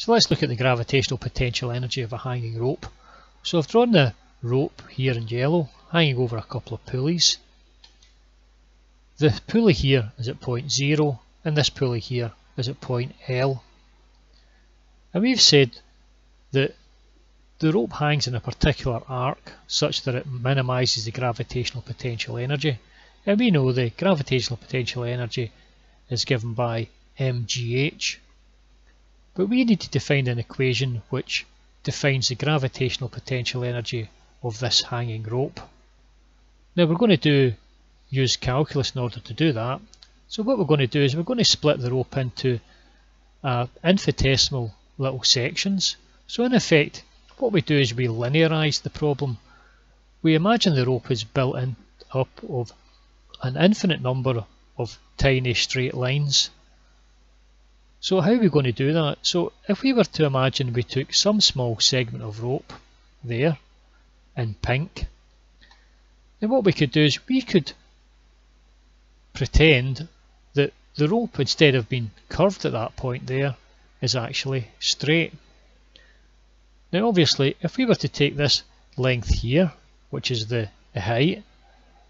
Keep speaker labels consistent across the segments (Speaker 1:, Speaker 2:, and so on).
Speaker 1: So let's look at the gravitational potential energy of a hanging rope. So I've drawn the rope here in yellow, hanging over a couple of pulleys. The pulley here is at point 0 and this pulley here is at point L. And we've said that the rope hangs in a particular arc such that it minimises the gravitational potential energy. And we know the gravitational potential energy is given by mgh. But we need to define an equation which defines the gravitational potential energy of this hanging rope. Now we're going to do use calculus in order to do that. So what we're going to do is we're going to split the rope into uh, infinitesimal little sections. So in effect what we do is we linearize the problem. We imagine the rope is built in up of an infinite number of tiny straight lines. So how are we going to do that? So if we were to imagine we took some small segment of rope there in pink, then what we could do is we could pretend that the rope instead of being curved at that point there is actually straight. Now obviously if we were to take this length here, which is the, height,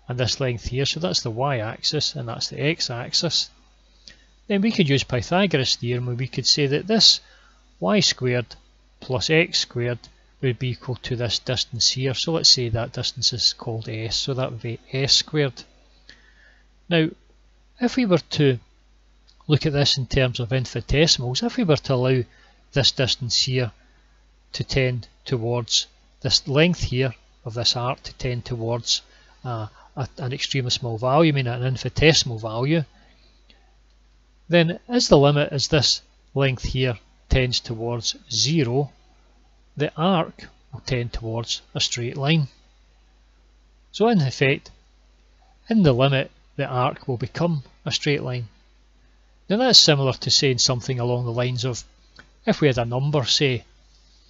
Speaker 1: and this length here, so that's the y-axis and that's the x-axis, then we could use Pythagoras theorem and we could say that this y squared plus x squared would be equal to this distance here. So let's say that distance is called s, so that would be s squared. Now, if we were to look at this in terms of infinitesimals, if we were to allow this distance here to tend towards this length here of this arc to tend towards uh, a, an extremely small value, I mean an infinitesimal value, then as the limit as this length here tends towards 0, the arc will tend towards a straight line. So in effect, in the limit, the arc will become a straight line. Now that's similar to saying something along the lines of, if we had a number, say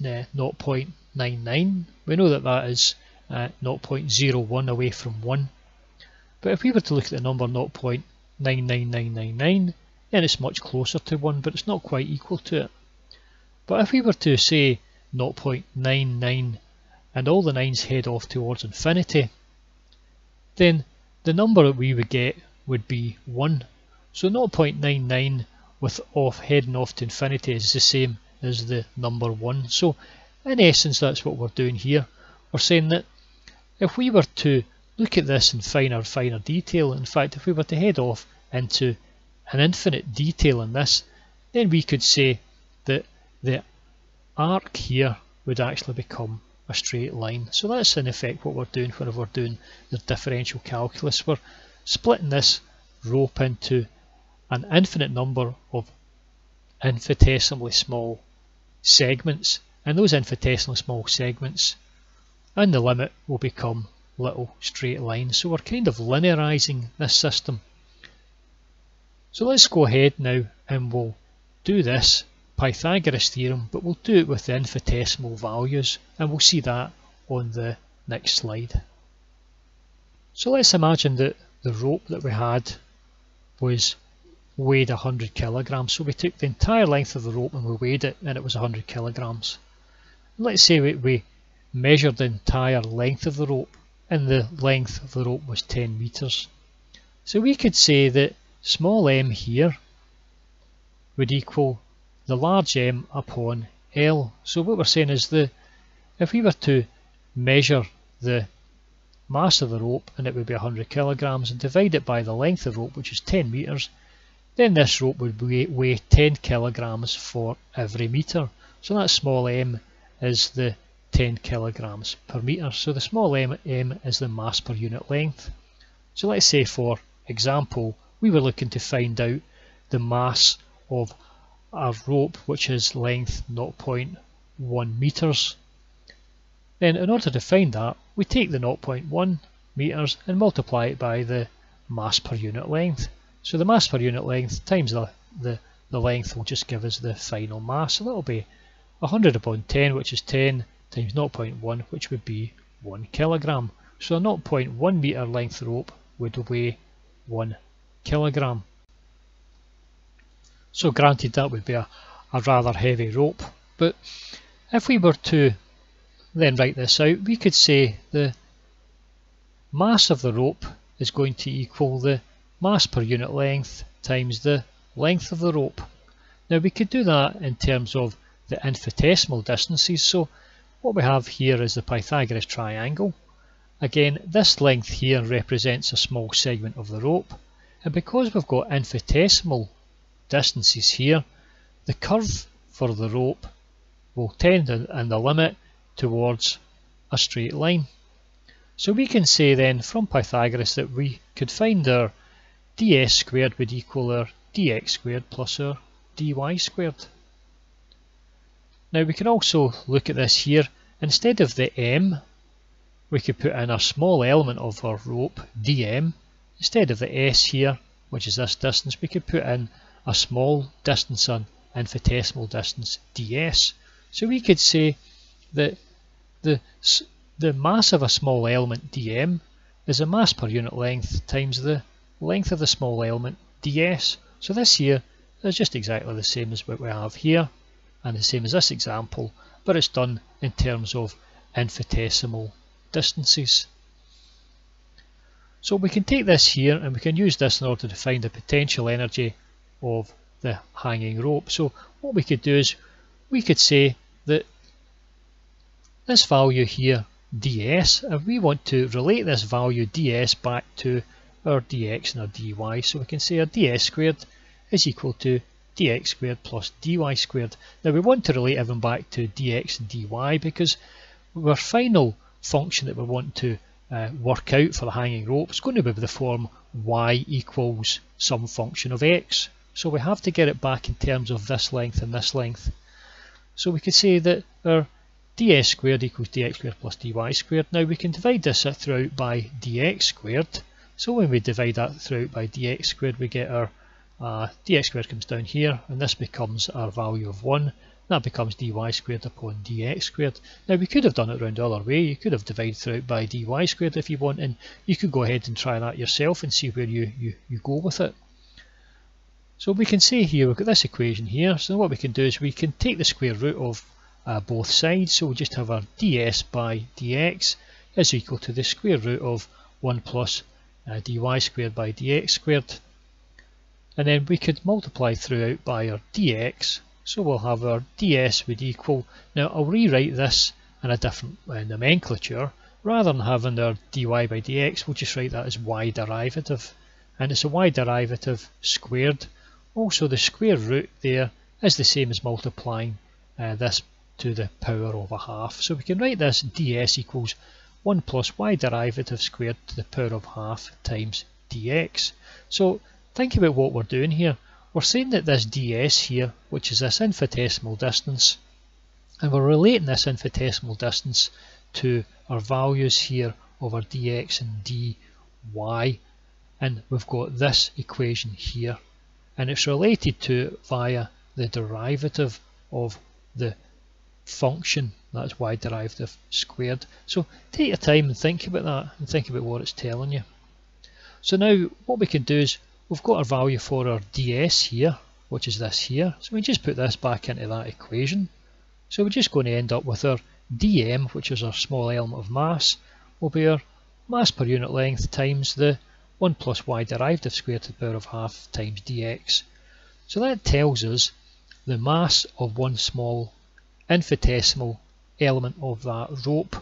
Speaker 1: 0.99. We know that that is uh, 0.01 away from 1. But if we were to look at the number 0.99999, then it's much closer to 1, but it's not quite equal to it. But if we were to say 0.99 and all the 9's head off towards infinity, then the number that we would get would be 1. So 0.99 with off heading off to infinity is the same as the number 1. So in essence that's what we're doing here. We're saying that if we were to look at this in finer finer detail, in fact if we were to head off into an infinite detail in this, then we could say that the arc here would actually become a straight line. So that's in effect what we're doing whenever we're doing the differential calculus. We're splitting this rope into an infinite number of infinitesimally small segments and those infinitesimally small segments and the limit will become little straight lines. So we're kind of linearizing this system. So let's go ahead now and we'll do this Pythagoras theorem but we'll do it with the infinitesimal values and we'll see that on the next slide. So let's imagine that the rope that we had was weighed 100 kilograms. So we took the entire length of the rope and we weighed it and it was 100 kilograms. Let's say we, we measured the entire length of the rope and the length of the rope was 10 meters. So we could say that small m here would equal the large M upon L. So what we're saying is the if we were to measure the mass of the rope and it would be 100 kilograms and divide it by the length of rope which is 10 meters then this rope would weigh, weigh 10 kilograms for every meter. So that small m is the 10 kilograms per meter. So the small m, m is the mass per unit length. So let's say for example we were looking to find out the mass of a rope which is length 0.1 meters. Then in order to find that we take the 0.1 meters and multiply it by the mass per unit length. So the mass per unit length times the, the, the length will just give us the final mass. So that will be 100 upon 10, which is 10, times 0.1, which would be 1 kilogram. So a 0.1 meter length rope would weigh 1 kilogram. So granted that would be a, a rather heavy rope. But if we were to then write this out, we could say the mass of the rope is going to equal the mass per unit length times the length of the rope. Now we could do that in terms of the infinitesimal distances. So what we have here is the Pythagoras triangle. Again, this length here represents a small segment of the rope. And because we've got infinitesimal distances here, the curve for the rope will tend in the limit towards a straight line. So we can say then from Pythagoras that we could find our ds squared would equal our dx squared plus our dy squared. Now we can also look at this here. Instead of the m, we could put in a small element of our rope, dm. Instead of the s here, which is this distance, we could put in a small distance, an infinitesimal distance, ds. So we could say that the the mass of a small element dm is the mass per unit length times the length of the small element ds. So this here is just exactly the same as what we have here and the same as this example, but it's done in terms of infinitesimal distances. So we can take this here and we can use this in order to find the potential energy of the hanging rope. So what we could do is we could say that this value here ds and we want to relate this value ds back to our dx and our dy so we can say our ds squared is equal to dx squared plus dy squared now we want to relate everything back to dx and dy because our final function that we want to uh, work out for the hanging rope is going to be the form y equals some function of x so we have to get it back in terms of this length and this length so we could say that our ds squared equals dx squared plus dy squared. Now we can divide this throughout by dx squared. So when we divide that throughout by dx squared, we get our uh, dx squared comes down here, and this becomes our value of 1. That becomes dy squared upon dx squared. Now we could have done it around the other way. You could have divided throughout by dy squared if you want, and you could go ahead and try that yourself and see where you, you, you go with it. So we can see here, we've got this equation here, so what we can do is we can take the square root of uh, both sides. So we just have our ds by dx is equal to the square root of 1 plus uh, dy squared by dx squared. And then we could multiply throughout by our dx. So we'll have our ds would equal, now I'll rewrite this in a different uh, nomenclature. Rather than having our dy by dx, we'll just write that as y derivative. And it's a y derivative squared. Also the square root there is the same as multiplying uh, this to the power of a half. So we can write this ds equals 1 plus y derivative squared to the power of half times dx. So think about what we're doing here. We're saying that this ds here, which is this infinitesimal distance, and we're relating this infinitesimal distance to our values here our dx and dy, and we've got this equation here, and it's related to via the derivative of the function, that's y derivative squared. So take your time and think about that and think about what it's telling you. So now what we can do is we've got our value for our ds here, which is this here. So we just put this back into that equation. So we're just going to end up with our dm, which is our small element of mass, will be our mass per unit length times the 1 plus y derivative squared to the power of half times dx. So that tells us the mass of one small infinitesimal element of that rope.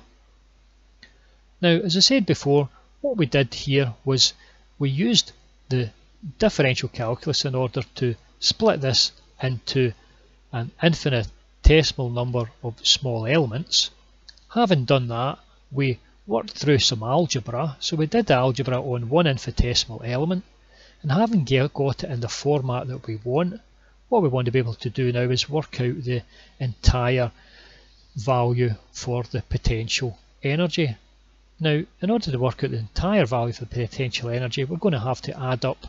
Speaker 1: Now, as I said before, what we did here was we used the differential calculus in order to split this into an infinitesimal number of small elements. Having done that, we worked through some algebra. So we did algebra on one infinitesimal element, and having got it in the format that we want, what we want to be able to do now is work out the entire value for the potential energy. Now, in order to work out the entire value for the potential energy, we're going to have to add up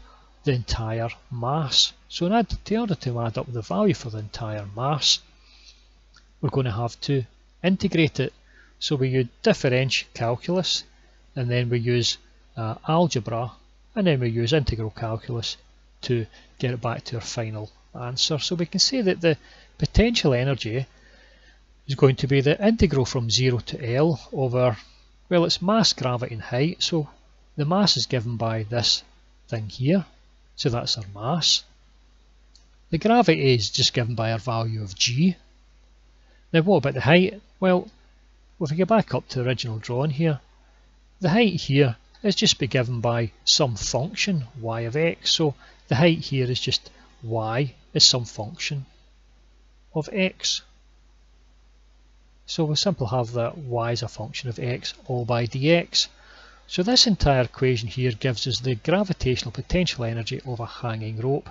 Speaker 1: the entire mass. So in order to add up the value for the entire mass, we're going to have to integrate it. So we use differential calculus, and then we use uh, algebra, and then we use integral calculus to get it back to our final answer. So we can say that the potential energy is going to be the integral from 0 to L over, well it's mass, gravity and height, so the mass is given by this thing here, so that's our mass. The gravity is just given by our value of g. Now what about the height? Well, if we go back up to the original drawing here, the height here is just be given by some function y of x. So the height here is just y is some function of x. So we simply have that y is a function of x all by dx. So this entire equation here gives us the gravitational potential energy of a hanging rope.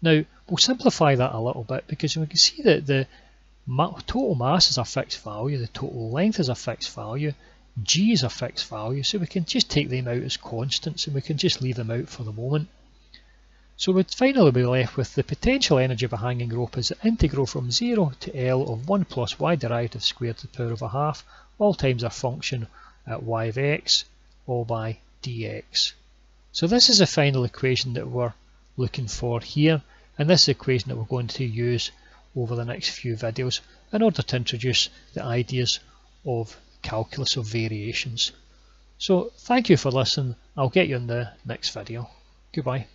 Speaker 1: Now we'll simplify that a little bit because we can see that the total mass is a fixed value, the total length is a fixed value, g is a fixed value, so we can just take them out as constants and we can just leave them out for the moment. So we'd finally be left with the potential energy of a hanging rope is the integral from 0 to L of 1 plus y derivative squared to the power of a half, all times a function at y of x, all by dx. So this is the final equation that we're looking for here and this equation that we're going to use over the next few videos in order to introduce the ideas of calculus of variations. So thank you for listening. I'll get you in the next video. Goodbye.